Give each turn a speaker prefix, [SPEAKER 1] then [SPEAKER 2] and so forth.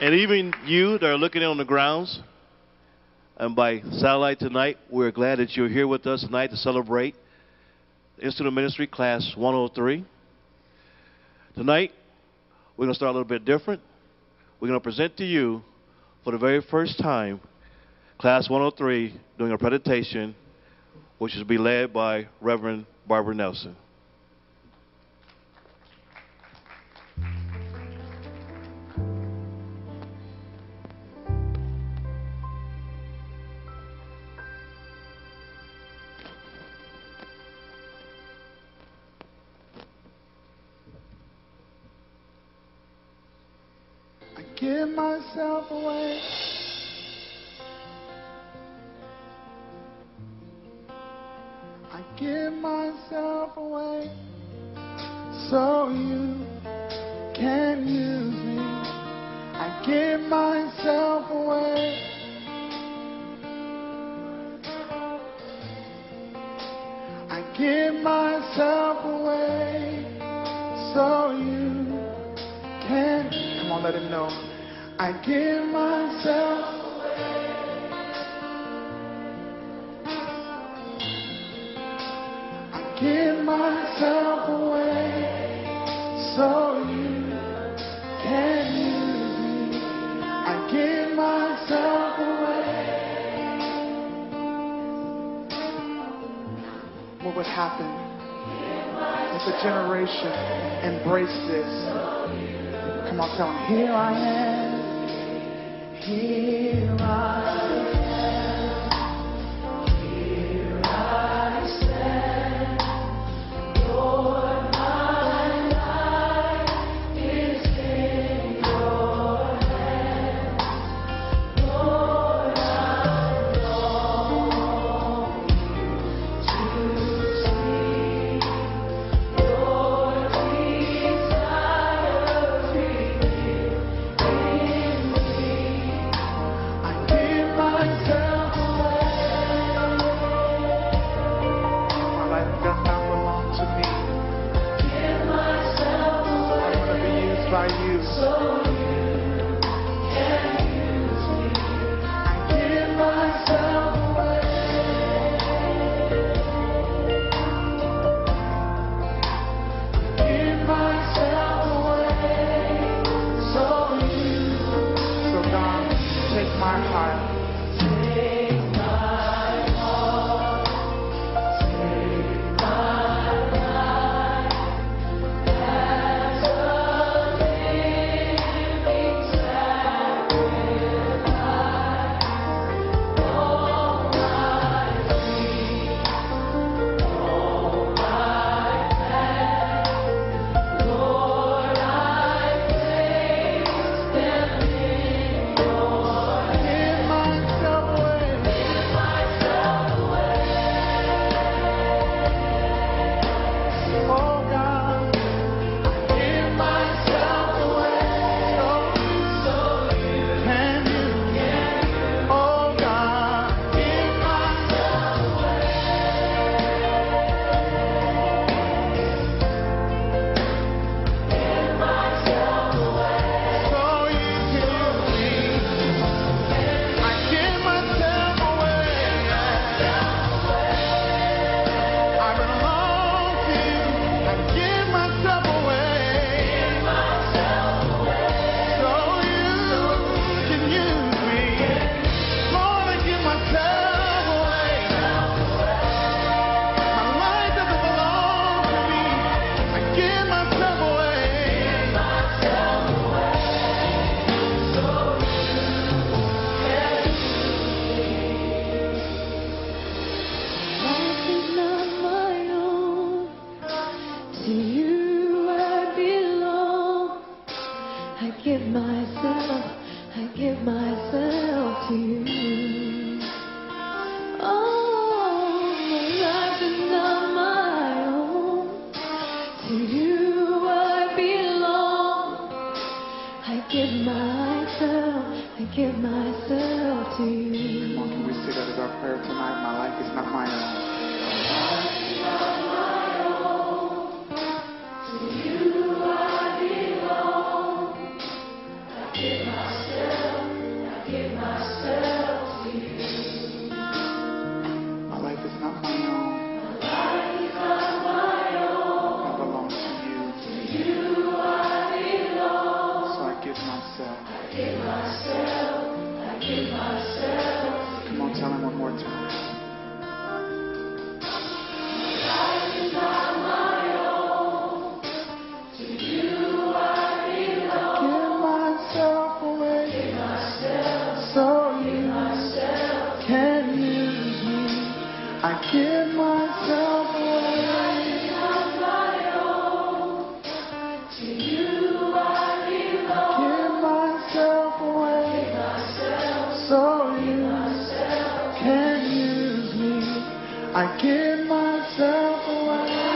[SPEAKER 1] And even you that are looking in on the grounds and by satellite tonight, we're glad that you're here with us tonight to celebrate Institute of Ministry Class 103. Tonight, we're going to start a little bit different. We're going to present to you, for the very first time, Class 103 doing a presentation, which will be led by Reverend Barbara Nelson.
[SPEAKER 2] Give myself away. I give myself away so you can use me. I give myself away. I give myself away so you can. Come on, let him know. I give myself. Away. I give myself away so you can use me. I give myself away. What would happen if a generation embraced this? Come on, tell him. Here I am. Here heart. I give myself to you.
[SPEAKER 3] Oh, my life is not my own. To you I belong. I give myself, I give myself to you.
[SPEAKER 2] Can we prayer tonight? My life is not my own. Come on, tell him give myself away.